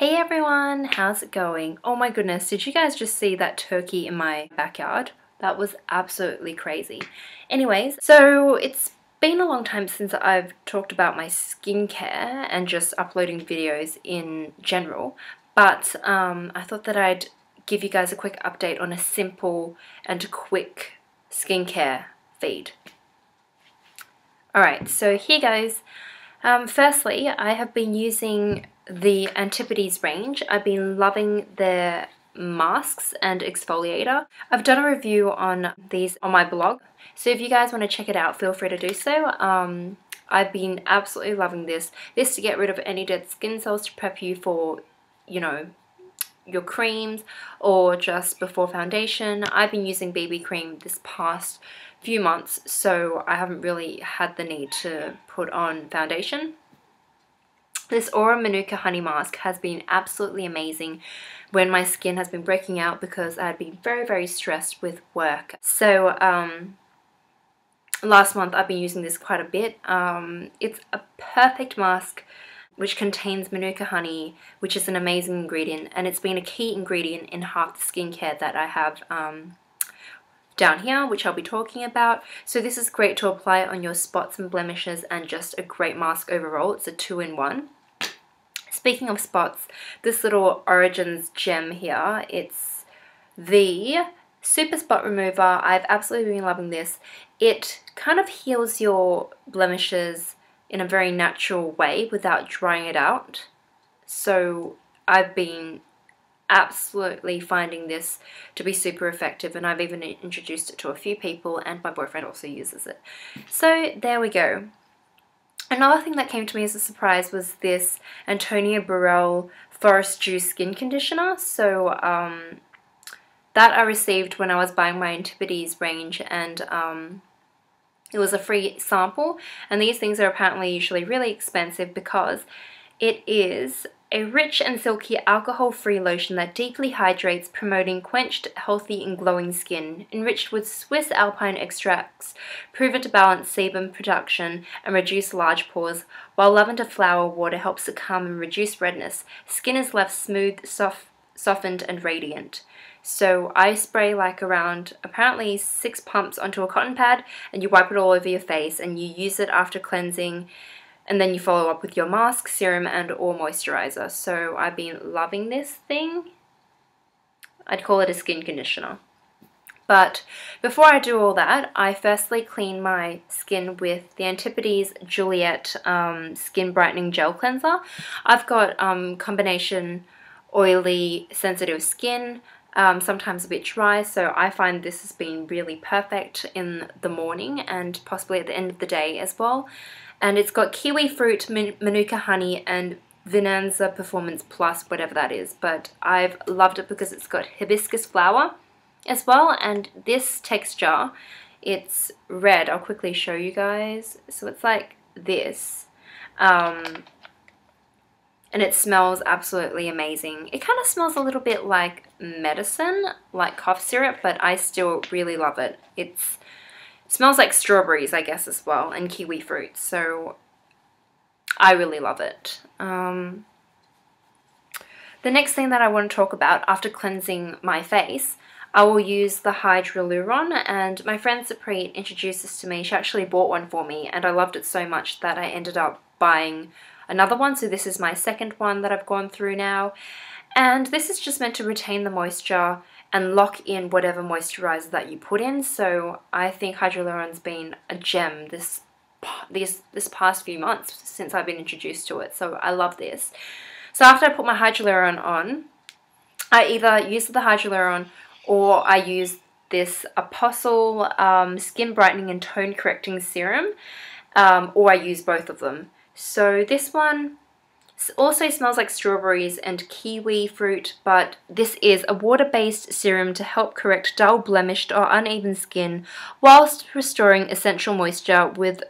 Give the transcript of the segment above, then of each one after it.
Hey everyone, how's it going? Oh my goodness, did you guys just see that turkey in my backyard? That was absolutely crazy. Anyways, so it's been a long time since I've talked about my skincare and just uploading videos in general, but um, I thought that I'd give you guys a quick update on a simple and quick skincare feed. Alright, so here goes. Um, firstly, I have been using the Antipodes range. I've been loving their masks and exfoliator. I've done a review on these on my blog, so if you guys want to check it out, feel free to do so. Um, I've been absolutely loving this. This to get rid of any dead skin cells to prep you for, you know, your creams or just before foundation. I've been using BB cream this past few months, so I haven't really had the need to put on foundation. This Aura Manuka Honey Mask has been absolutely amazing when my skin has been breaking out because I had been very, very stressed with work. So, um, last month I've been using this quite a bit. Um, it's a perfect mask which contains Manuka honey, which is an amazing ingredient, and it's been a key ingredient in half the skincare that I have um, down here, which I'll be talking about. So this is great to apply on your spots and blemishes and just a great mask overall. It's a two-in-one. Speaking of spots, this little Origins gem here, it's the Super Spot Remover. I've absolutely been loving this. It kind of heals your blemishes in a very natural way without drying it out. So I've been absolutely finding this to be super effective and I've even introduced it to a few people and my boyfriend also uses it. So there we go. Another thing that came to me as a surprise was this Antonia Burrell Forest Dew Skin Conditioner. So um, that I received when I was buying my Antipodes range and um, it was a free sample and these things are apparently usually really expensive because it is a rich and silky alcohol-free lotion that deeply hydrates, promoting quenched, healthy and glowing skin, enriched with Swiss alpine extracts, proven to balance sebum production and reduce large pores, while lavender flower water helps to calm and reduce redness. Skin is left smooth, soft, softened and radiant. So I spray like around apparently six pumps onto a cotton pad and you wipe it all over your face and you use it after cleansing and then you follow up with your mask, serum and or moisturizer. So I've been loving this thing. I'd call it a skin conditioner. But before I do all that, I firstly clean my skin with the Antipodes Juliet um, Skin Brightening Gel Cleanser. I've got um, combination oily, sensitive skin, um, sometimes a bit dry, so I find this has been really perfect in the morning and possibly at the end of the day as well and it's got kiwi fruit, manuka honey and Vinanza Performance Plus, whatever that is. But I've loved it because it's got hibiscus flower as well. And this texture, it's red. I'll quickly show you guys. So it's like this. Um, and it smells absolutely amazing. It kind of smells a little bit like medicine, like cough syrup, but I still really love it. It's smells like strawberries, I guess, as well, and kiwi fruit. So I really love it. Um, the next thing that I want to talk about after cleansing my face, I will use the Hydraluron and my friend Supreet introduced this to me. She actually bought one for me and I loved it so much that I ended up buying another one. So this is my second one that I've gone through now. And this is just meant to retain the moisture and lock in whatever moisturizer that you put in. So I think Hydraluron's been a gem this this this past few months since I've been introduced to it. So I love this. So after I put my Hydraluron on, I either use the Hydraluron or I use this Apostle um, Skin Brightening and Tone Correcting Serum, um, or I use both of them. So this one also smells like strawberries and kiwi fruit, but this is a water-based serum to help correct dull, blemished or uneven skin whilst restoring essential moisture with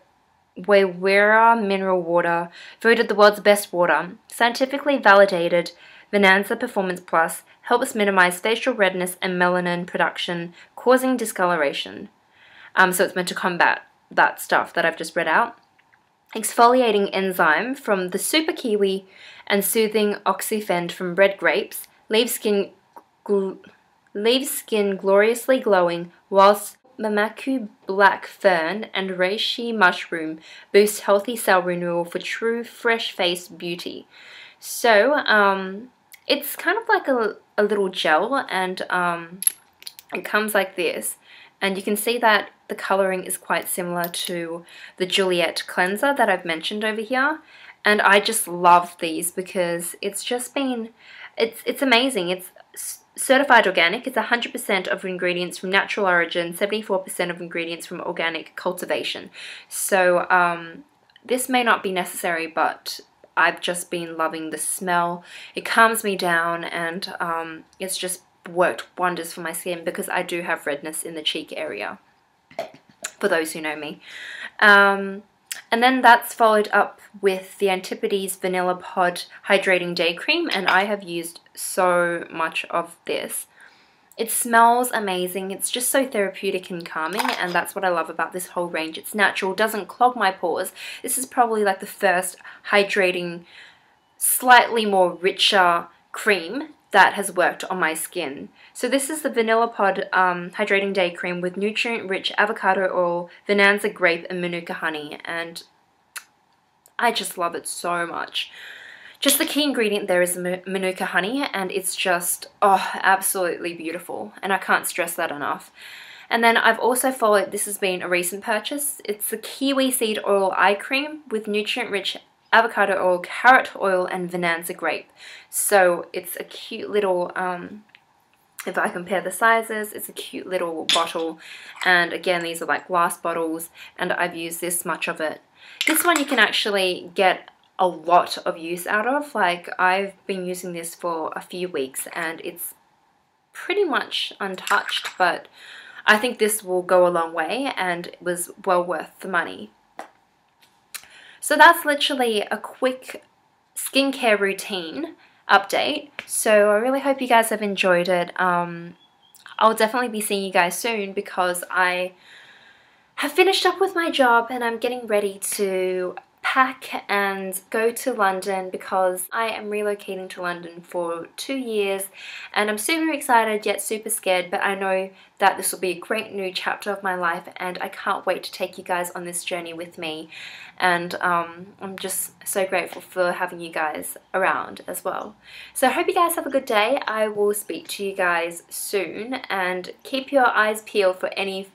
Waiwera mineral water, voted the world's best water. Scientifically validated, Vinanza Performance Plus helps minimize facial redness and melanin production, causing discoloration. Um, so it's meant to combat that stuff that I've just read out. Exfoliating enzyme from the Super Kiwi and soothing oxyfend from red grapes leaves skin, leaves skin gloriously glowing whilst Mamaku black fern and reishi mushroom boost healthy cell renewal for true fresh face beauty. So, um, it's kind of like a, a little gel and um, it comes like this. And you can see that the colouring is quite similar to the Juliet cleanser that I've mentioned over here. And I just love these because it's just been, it's, it's amazing. It's certified organic. It's 100% of ingredients from natural origin, 74% of ingredients from organic cultivation. So um, this may not be necessary, but I've just been loving the smell. It calms me down and um, it's just worked wonders for my skin because I do have redness in the cheek area, for those who know me. Um, and then that's followed up with the Antipodes Vanilla Pod Hydrating Day Cream and I have used so much of this. It smells amazing. It's just so therapeutic and calming and that's what I love about this whole range. It's natural, doesn't clog my pores. This is probably like the first hydrating, slightly more richer cream that has worked on my skin. So this is the Vanilla Pod um, Hydrating Day Cream with nutrient-rich avocado oil, Vinanza grape, and Manuka honey. And I just love it so much. Just the key ingredient there is Manuka honey and it's just, oh, absolutely beautiful. And I can't stress that enough. And then I've also followed, this has been a recent purchase, it's the Kiwi Seed Oil Eye Cream with nutrient-rich avocado oil, carrot oil, and Vinanza grape. So it's a cute little, um, if I compare the sizes, it's a cute little bottle. And again, these are like glass bottles, and I've used this much of it. This one you can actually get a lot of use out of. Like I've been using this for a few weeks and it's pretty much untouched, but I think this will go a long way and it was well worth the money. So that's literally a quick skincare routine update. So I really hope you guys have enjoyed it. Um, I'll definitely be seeing you guys soon because I have finished up with my job and I'm getting ready to pack and go to London because I am relocating to London for two years and I'm super excited yet super scared but I know that this will be a great new chapter of my life and I can't wait to take you guys on this journey with me and um, I'm just so grateful for having you guys around as well. So I hope you guys have a good day. I will speak to you guys soon and keep your eyes peeled for any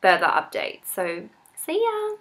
further updates. So see ya!